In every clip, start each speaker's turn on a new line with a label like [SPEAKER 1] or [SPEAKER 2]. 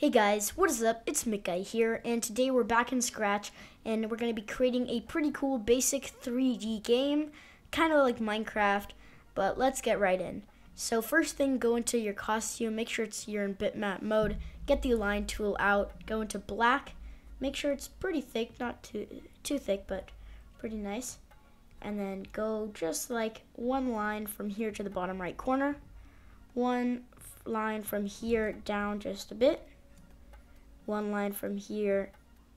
[SPEAKER 1] Hey guys, what is up? It's McGuy here, and today we're back in Scratch, and we're going to be creating a pretty cool basic 3D game, kind of like Minecraft, but let's get right in. So first thing, go into your costume, make sure it's you're in bitmap mode, get the align tool out, go into black, make sure it's pretty thick, not too too thick, but pretty nice, and then go just like one line from here to the bottom right corner, one line from here down just a bit one line from here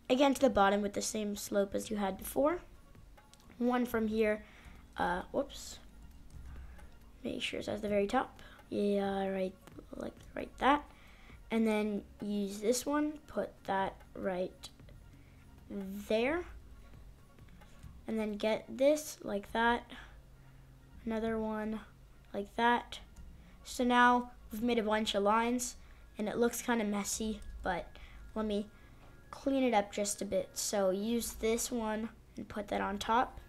[SPEAKER 1] again to the bottom with the same slope as you had before. One from here, uh, whoops, make sure it's at the very top. Yeah, right, like right that. And then use this one, put that right there. And then get this like that. Another one like that. So now we've made a bunch of lines and it looks kind of messy, but let me clean it up just a bit. So use this one and put that on top.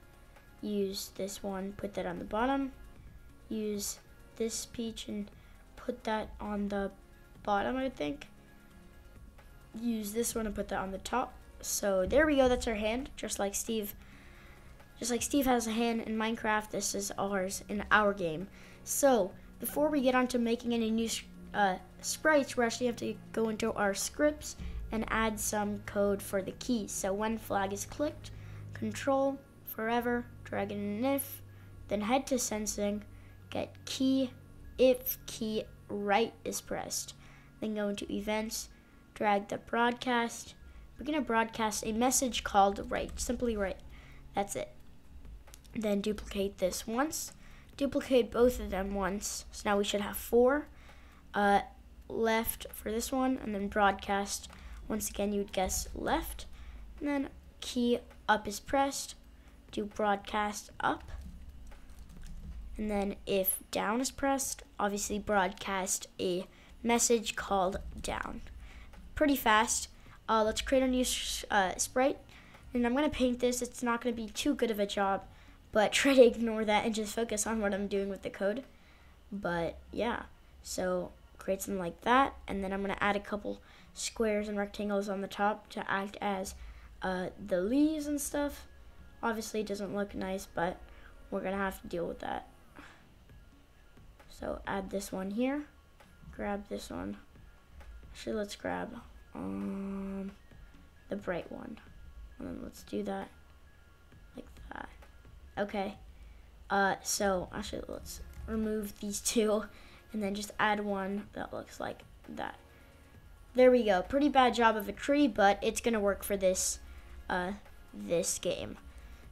[SPEAKER 1] Use this one, put that on the bottom. Use this peach and put that on the bottom, I think. Use this one and put that on the top. So there we go, that's our hand, just like Steve. Just like Steve has a hand in Minecraft, this is ours in our game. So, before we get on to making any new uh, sprites, we actually have to go into our scripts and add some code for the keys. So when flag is clicked, control, forever, drag in an if, then head to sensing, get key if key right is pressed. Then go into events, drag the broadcast. We're to broadcast a message called right, simply right. That's it. Then duplicate this once. Duplicate both of them once. So now we should have four. Uh, left for this one, and then broadcast once again, you would guess left. And then key up is pressed. Do broadcast up. And then if down is pressed, obviously broadcast a message called down. Pretty fast. Uh, let's create a new uh, sprite. And I'm going to paint this. It's not going to be too good of a job, but try to ignore that and just focus on what I'm doing with the code. But yeah, so create something like that. And then I'm going to add a couple squares and rectangles on the top to act as uh, the leaves and stuff. Obviously it doesn't look nice, but we're gonna have to deal with that. So add this one here, grab this one. Actually, let's grab um, the bright one. And then let's do that like that. Okay. Uh, so actually, let's remove these two and then just add one that looks like that. There we go. Pretty bad job of a tree, but it's going to work for this, uh, this game.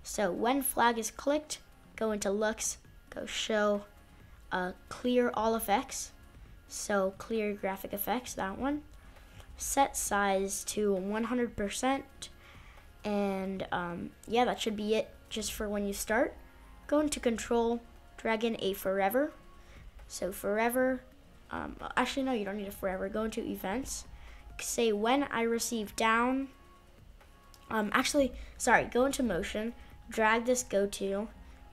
[SPEAKER 1] So when flag is clicked, go into looks, go show, uh, clear all effects. So clear graphic effects, that one. Set size to 100%. And um, yeah, that should be it just for when you start. Go into control, drag in a forever. So forever, um, actually no, you don't need a forever. Go into events say when I receive down, um, actually, sorry, go into motion, drag this go to,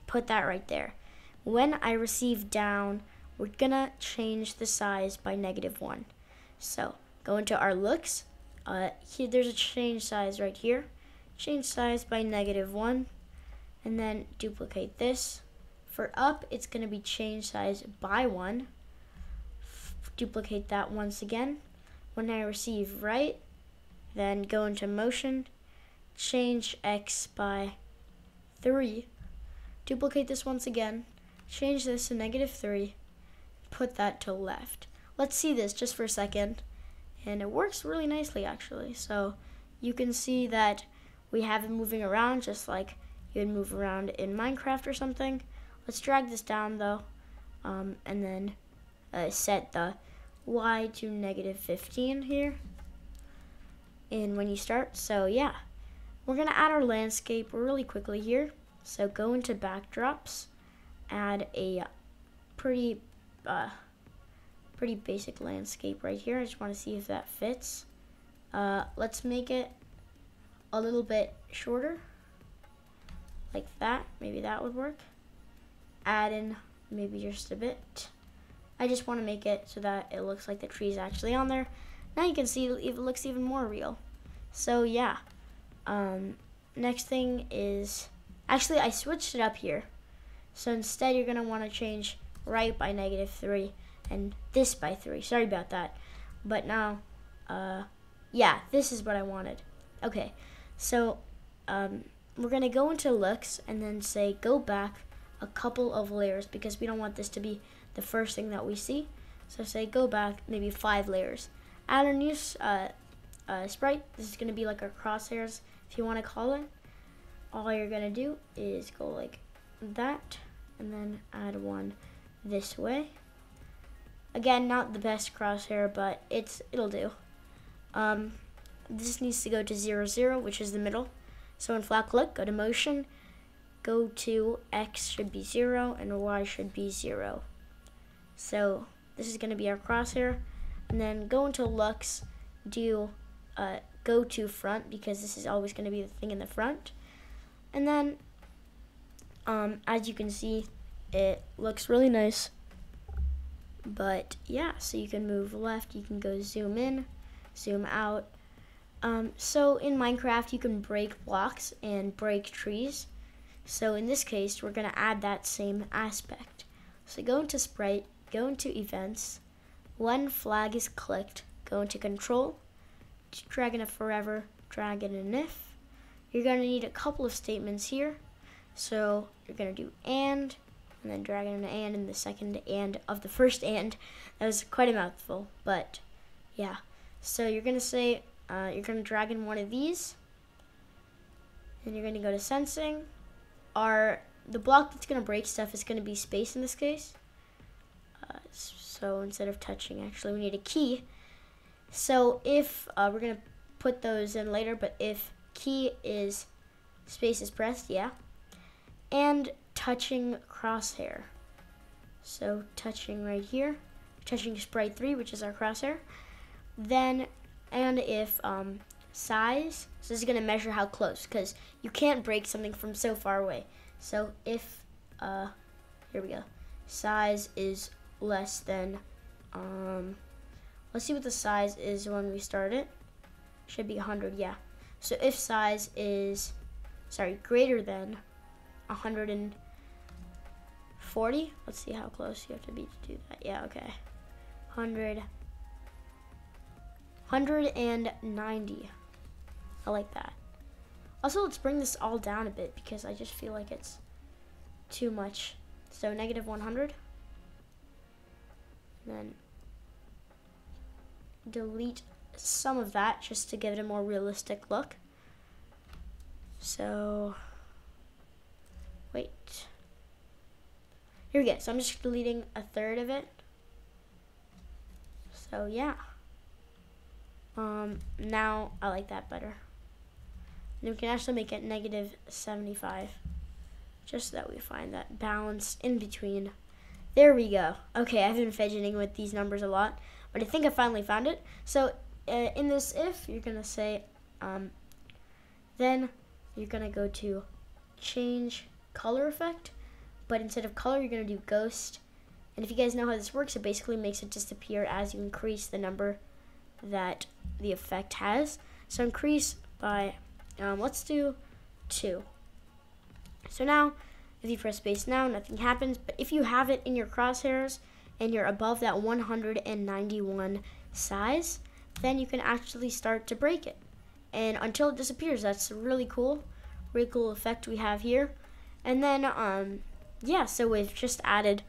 [SPEAKER 1] put that right there. When I receive down, we're gonna change the size by negative one. So go into our looks. Uh, here, there's a change size right here. Change size by negative one, and then duplicate this. For up, it's gonna be change size by one. F duplicate that once again when I receive right, then go into motion, change x by 3, duplicate this once again, change this to negative 3, put that to left. Let's see this just for a second. And it works really nicely actually. So you can see that we have it moving around just like you would move around in Minecraft or something. Let's drag this down though um, and then uh, set the y to negative 15 here and when you start. So yeah, we're gonna add our landscape really quickly here. So go into backdrops, add a pretty, uh, pretty basic landscape right here. I just wanna see if that fits. Uh, let's make it a little bit shorter, like that. Maybe that would work. Add in maybe just a bit. I just want to make it so that it looks like the tree is actually on there. Now you can see it looks even more real. So yeah. Um, next thing is, actually I switched it up here. So instead you're gonna wanna change right by negative three and this by three. Sorry about that. But now, uh, yeah, this is what I wanted. Okay, so um, we're gonna go into looks and then say go back a couple of layers because we don't want this to be the first thing that we see. So say go back maybe five layers. Add a new uh, uh, sprite. This is gonna be like our crosshairs if you want to call it. All you're gonna do is go like that and then add one this way. Again, not the best crosshair, but it's it'll do. Um, this needs to go to 0, 0, which is the middle. So in flat click, go to motion, go to X should be 0, and Y should be 0. So this is going to be our crosshair. And then go into Looks, do uh, go to front, because this is always going to be the thing in the front. And then, um, as you can see, it looks really nice. But yeah, so you can move left, you can go zoom in, zoom out. Um, so in Minecraft, you can break blocks and break trees. So in this case, we're going to add that same aspect. So go into Sprite, go into Events. When flag is clicked, go into Control, drag in a forever, drag in an if. You're going to need a couple of statements here. So you're going to do AND, and then drag in an AND in the second AND of the first AND. That was quite a mouthful, but yeah. So you're going to say, uh, you're going to drag in one of these, and you're going to go to sensing. Our, the block that's going to break stuff is going to be space in this case. Uh, so instead of touching, actually, we need a key. So if, uh, we're going to put those in later, but if key is space is pressed, yeah. And touching crosshair. So touching right here, touching sprite 3, which is our crosshair. Then and if um, size, so this is going to measure how close, because you can't break something from so far away. So if, uh, here we go, size is less than, um, let's see what the size is when we start it. Should be 100, yeah. So if size is, sorry, greater than 140, let's see how close you have to be to do that. Yeah, okay. 100. 190. I like that. Also, let's bring this all down a bit because I just feel like it's too much. So negative 100. then delete some of that just to give it a more realistic look. So, wait. Here we go. So I'm just deleting a third of it. So yeah. Um, now I like that better. And we can actually make it negative 75. Just so that we find that balance in between. There we go. Okay, I've been fidgeting with these numbers a lot, but I think I finally found it. So uh, in this if, you're going to say, um, then you're going to go to change color effect, but instead of color, you're going to do ghost. And if you guys know how this works, it basically makes it disappear as you increase the number that the effect has. So increase by, um, let's do 2. So now, if you press space now, nothing happens. But if you have it in your crosshairs and you're above that 191 size, then you can actually start to break it. And until it disappears, that's really cool. Really cool effect we have here. And then, um, yeah, so we've just added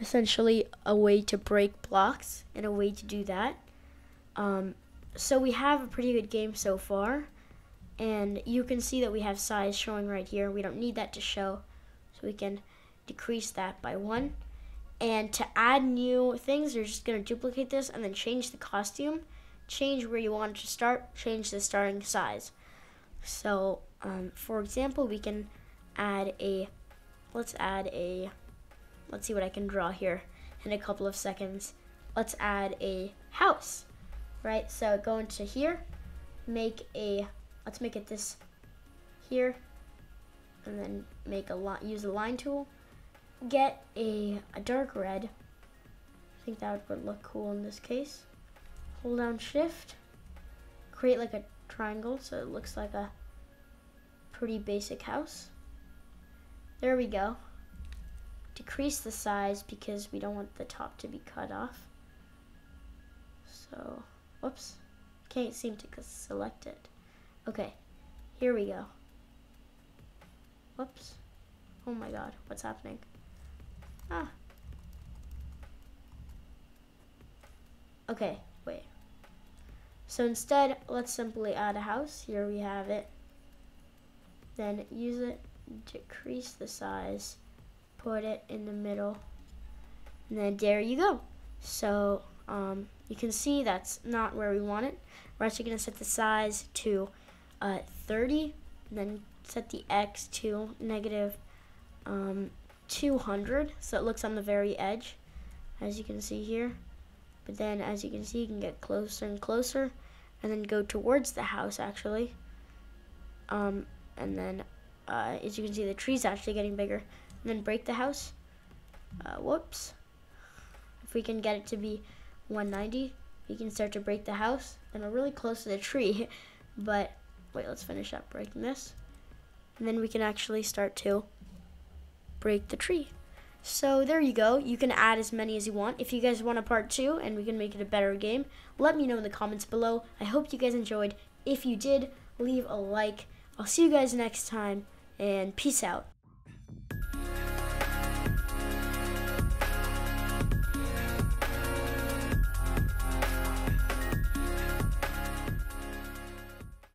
[SPEAKER 1] essentially a way to break blocks and a way to do that. Um, so we have a pretty good game so far. And you can see that we have size showing right here. We don't need that to show. So we can decrease that by one. And to add new things, you're just going to duplicate this and then change the costume. Change where you want it to start. Change the starting size. So, um, for example, we can add a, let's add a, let's see what I can draw here in a couple of seconds. Let's add a house right? So go into here, make a, let's make it this here, and then make a line, use the line tool. Get a, a dark red. I think that would look cool in this case. hold down shift, create like a triangle so it looks like a pretty basic house. There we go. Decrease the size because we don't want the top to be cut off. So, whoops, can't seem to select it. Okay, here we go. Whoops. Oh my god, what's happening? Ah. Okay, wait. So instead, let's simply add a house. Here we have it. Then use it, decrease the size, put it in the middle, and then there you go. So um, you can see that's not where we want it. We're actually going to set the size to uh, 30, then set the X to negative, um, 200, so it looks on the very edge, as you can see here. But then, as you can see, you can get closer and closer, and then go towards the house, actually. Um, and then, uh, as you can see, the tree's actually getting bigger. And then break the house. Uh, whoops. If we can get it to be 190, we can start to break the house. And we're really close to the tree, but wait, let's finish up breaking this. And then we can actually start to break the tree. So there you go. You can add as many as you want. If you guys want a part two and we can make it a better game, let me know in the comments below. I hope you guys enjoyed. If you did, leave a like. I'll see you guys next time and peace out.